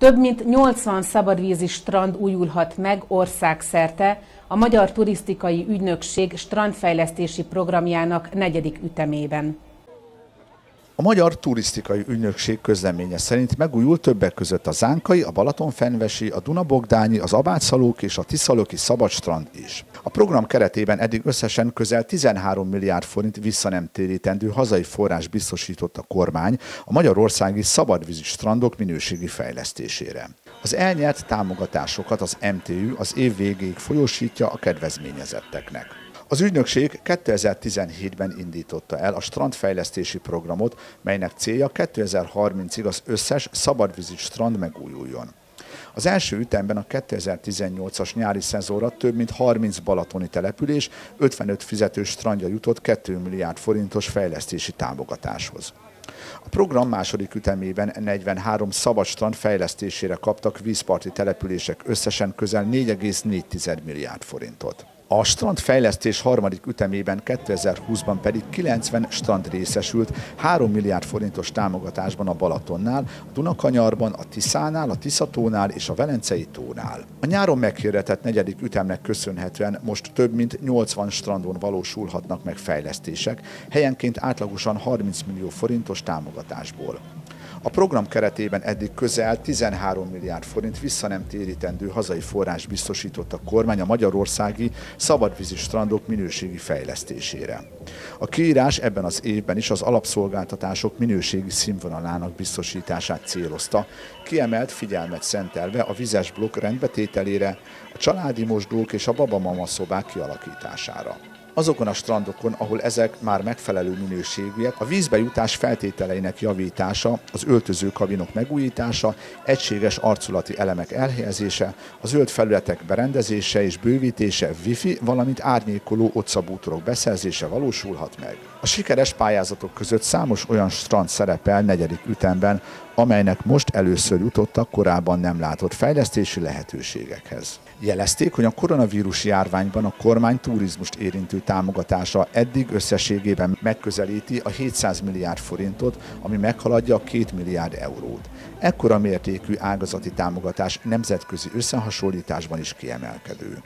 Több mint 80 szabadvízi strand újulhat meg országszerte a Magyar Turisztikai Ügynökség strandfejlesztési programjának negyedik ütemében. A Magyar Turisztikai Ügynökség közleménye szerint megújul többek között a Zánkai, a Balatonfenvesi, a Dunabogdányi, az Abátszalók és a Tiszaloki Szabadstrand is. A program keretében eddig összesen közel 13 milliárd forint visszanemtérítendő hazai forrás biztosított a kormány a magyarországi szabadvízi strandok minőségi fejlesztésére. Az elnyert támogatásokat az MTÜ az év végéig folyósítja a kedvezményezetteknek. Az ügynökség 2017-ben indította el a strandfejlesztési programot, melynek célja 2030-ig az összes szabadvízi strand megújuljon. Az első ütemben a 2018-as nyári szezonra több mint 30 balatoni település, 55 fizetős strandja jutott 2 milliárd forintos fejlesztési támogatáshoz. A program második ütemében 43 szabadstrand fejlesztésére kaptak vízparti települések összesen közel 4,4 milliárd forintot. A strandfejlesztés harmadik ütemében 2020-ban pedig 90 strand részesült 3 milliárd forintos támogatásban a Balatonnál, a Dunakanyarban, a Tiszánál, a Tiszatónál és a Velencei tónál. A nyáron meghirdetett negyedik ütemnek köszönhetően most több mint 80 strandon valósulhatnak meg fejlesztések, helyenként átlagosan 30 millió forintos támogatásból. A program keretében eddig közel 13 milliárd forint visszanemtérítendő hazai forrás biztosított a kormány a magyarországi szabadvízi strandok minőségi fejlesztésére. A kiírás ebben az évben is az alapszolgáltatások minőségi színvonalának biztosítását célozta, kiemelt figyelmet szentelve a vizes blokk rendbetételére, a családi mosdók és a babamama szobák kialakítására azokon a strandokon, ahol ezek már megfelelő minőségűek, a vízbejutás feltételeinek javítása, az öltöző kabinok megújítása, egységes arculati elemek elhelyezése, a zöld felületek berendezése és bővítése, wifi, valamint árnyékoló otszabútorok beszerzése valósulhat meg. A sikeres pályázatok között számos olyan strand szerepel negyedik ütemben, amelynek most először jutottak korábban nem látott fejlesztési lehetőségekhez. Jelezték, hogy a koronavírus járványban a kormány turizmust érintő támogatása eddig összességében megközelíti a 700 milliárd forintot, ami meghaladja a 2 milliárd eurót. Ekkora mértékű ágazati támogatás nemzetközi összehasonlításban is kiemelkedő.